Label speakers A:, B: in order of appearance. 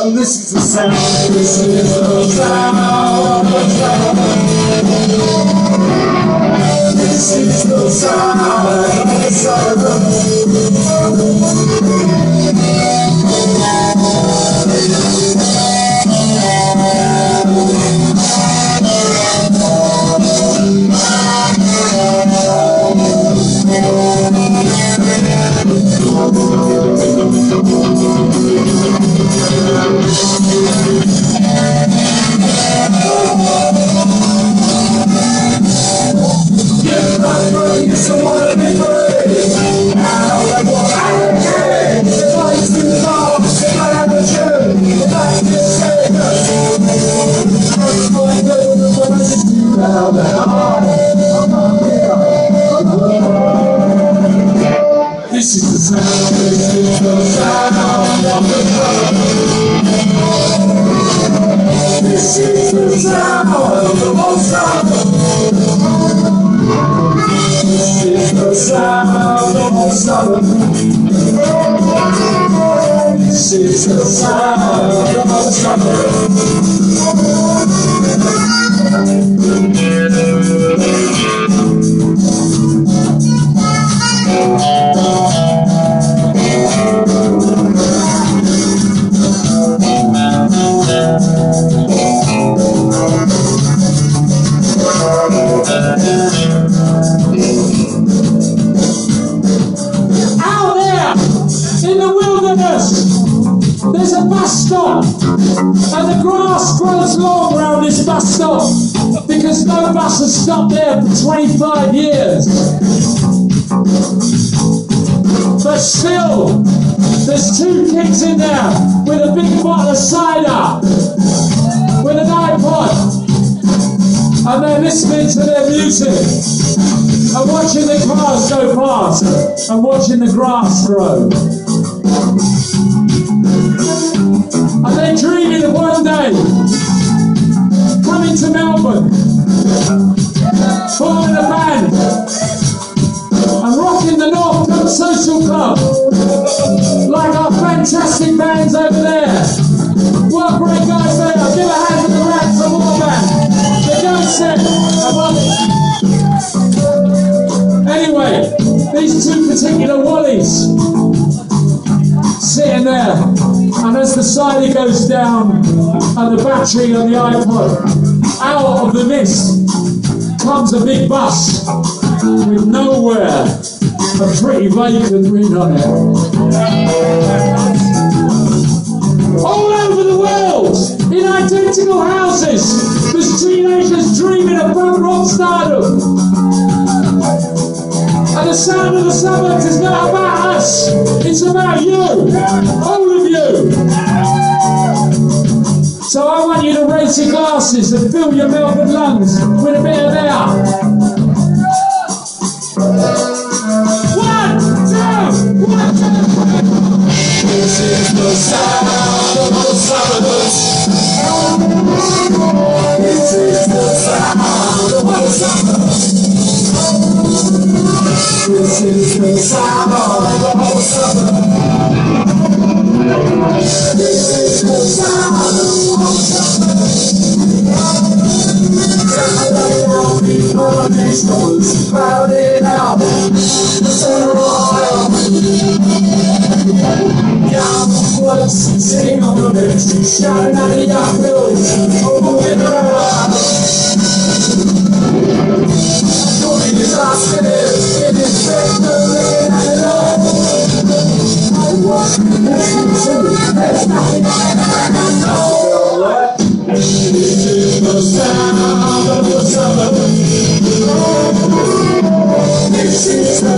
A: And this is the sound, this is the sound of the This is the sound This is the sound, this is the sound of the drum. This is the sound of the This is the sound of the most This is the sound of the
B: Out there's a bus stop, and the grass grows long around this bus stop because no bus has stopped there for 25 years. But still, there's two kids in there with a big bottle of cider, with an iPod, and they're listening to their music and watching the cars go past and watching the grass grow. And they're dreaming of one day coming to Melbourne, forming a band, and rocking the Northcote Social Club like our fantastic bands over there. What great guys they are. Give a hand to the Rats and War Band. The Ghost Set. I it. Anyway, these two particular wallies sitting there, and as the cider goes down and the battery on the iPod, out of the mist comes a big bus with nowhere a pretty vacant ring on it. All over the world, in identical houses, there's teenagers dreaming of punk rock stardom. And the sound of the suburbs is not about us, it's about you, all of you. Your glasses and fill your Melbourne lungs with a bit of air. One, two, one, two.
A: This is the sound of the suburbs. This is the sound of the suburbs. This is the sound of stores crowded out. Center oil. Young boys sitting on the bench, shouting at the young over in the road. Joining his Oscars in his victory and love. I want there's nothing I know. This is the sound